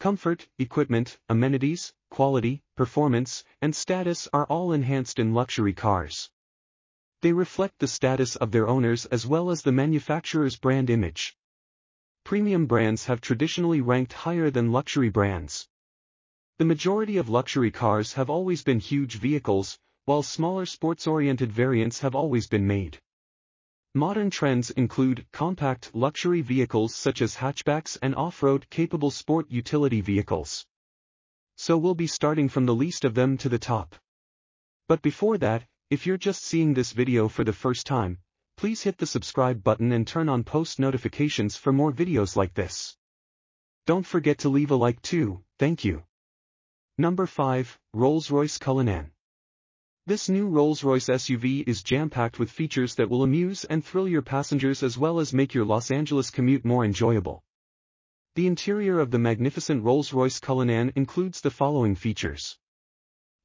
Comfort, equipment, amenities, quality, performance, and status are all enhanced in luxury cars. They reflect the status of their owners as well as the manufacturer's brand image. Premium brands have traditionally ranked higher than luxury brands. The majority of luxury cars have always been huge vehicles, while smaller sports-oriented variants have always been made. Modern trends include compact luxury vehicles such as hatchbacks and off-road capable sport utility vehicles. So we'll be starting from the least of them to the top. But before that, if you're just seeing this video for the first time, please hit the subscribe button and turn on post notifications for more videos like this. Don't forget to leave a like too, thank you. Number 5, Rolls-Royce Cullinan. This new Rolls-Royce SUV is jam-packed with features that will amuse and thrill your passengers as well as make your Los Angeles commute more enjoyable. The interior of the magnificent Rolls-Royce Cullinan includes the following features.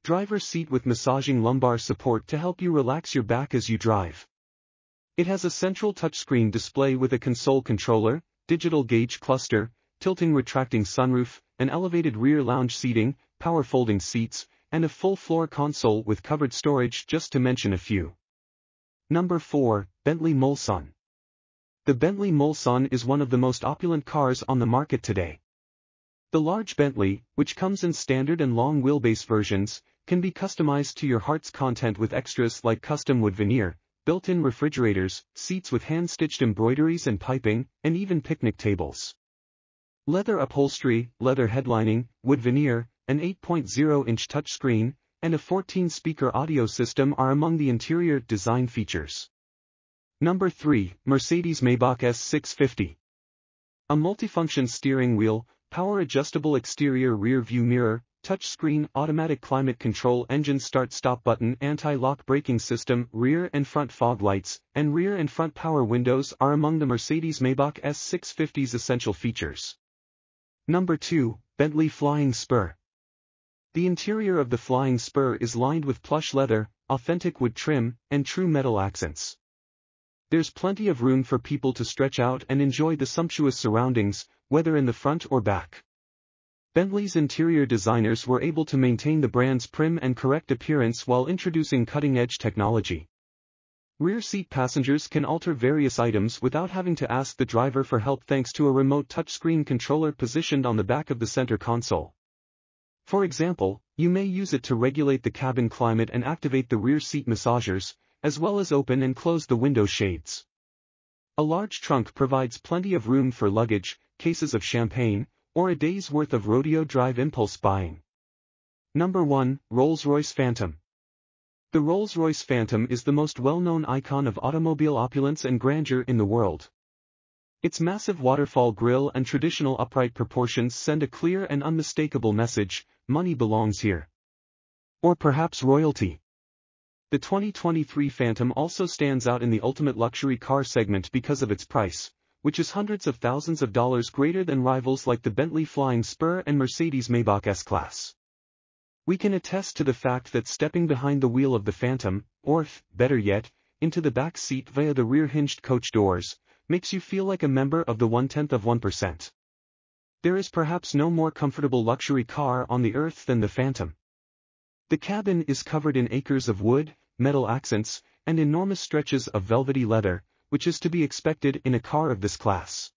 Driver seat with massaging lumbar support to help you relax your back as you drive. It has a central touchscreen display with a console controller, digital gauge cluster, tilting retracting sunroof, an elevated rear lounge seating, power folding seats, and a full-floor console with covered storage just to mention a few. Number 4, Bentley Mulsanne. The Bentley Mulsanne is one of the most opulent cars on the market today. The large Bentley, which comes in standard and long wheelbase versions, can be customized to your heart's content with extras like custom wood veneer, built-in refrigerators, seats with hand-stitched embroideries and piping, and even picnic tables. Leather upholstery, leather headlining, wood veneer, an 8.0-inch touchscreen, and a 14-speaker audio system are among the interior design features. Number 3, Mercedes-Maybach S650. A multifunction steering wheel, power-adjustable exterior rear-view mirror, touchscreen automatic climate control engine start-stop button anti-lock braking system rear and front fog lights, and rear and front power windows are among the Mercedes-Maybach S650's essential features. Number 2, Bentley Flying Spur. The interior of the Flying Spur is lined with plush leather, authentic wood trim, and true metal accents. There's plenty of room for people to stretch out and enjoy the sumptuous surroundings, whether in the front or back. Bentley's interior designers were able to maintain the brand's prim and correct appearance while introducing cutting-edge technology. Rear seat passengers can alter various items without having to ask the driver for help thanks to a remote touchscreen controller positioned on the back of the center console. For example, you may use it to regulate the cabin climate and activate the rear seat massagers, as well as open and close the window shades. A large trunk provides plenty of room for luggage, cases of champagne, or a day's worth of rodeo drive impulse buying. Number 1, Rolls-Royce Phantom. The Rolls-Royce Phantom is the most well-known icon of automobile opulence and grandeur in the world. Its massive waterfall grille and traditional upright proportions send a clear and unmistakable message, money belongs here. Or perhaps royalty. The 2023 Phantom also stands out in the ultimate luxury car segment because of its price, which is hundreds of thousands of dollars greater than rivals like the Bentley Flying Spur and Mercedes-Maybach S-Class. We can attest to the fact that stepping behind the wheel of the Phantom, or, better yet, into the back seat via the rear-hinged coach doors, makes you feel like a member of the one-tenth of 1%. There is perhaps no more comfortable luxury car on the earth than the Phantom. The cabin is covered in acres of wood, metal accents, and enormous stretches of velvety leather, which is to be expected in a car of this class.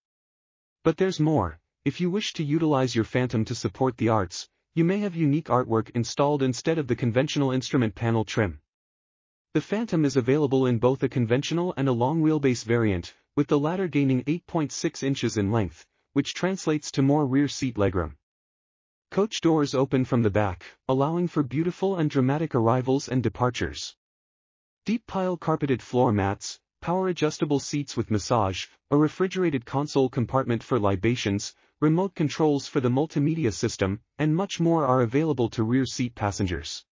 But there's more, if you wish to utilize your Phantom to support the arts, you may have unique artwork installed instead of the conventional instrument panel trim. The Phantom is available in both a conventional and a long wheelbase variant, with the latter gaining 8.6 inches in length, which translates to more rear seat legroom. Coach doors open from the back, allowing for beautiful and dramatic arrivals and departures. Deep pile carpeted floor mats, power-adjustable seats with massage, a refrigerated console compartment for libations, remote controls for the multimedia system, and much more are available to rear seat passengers.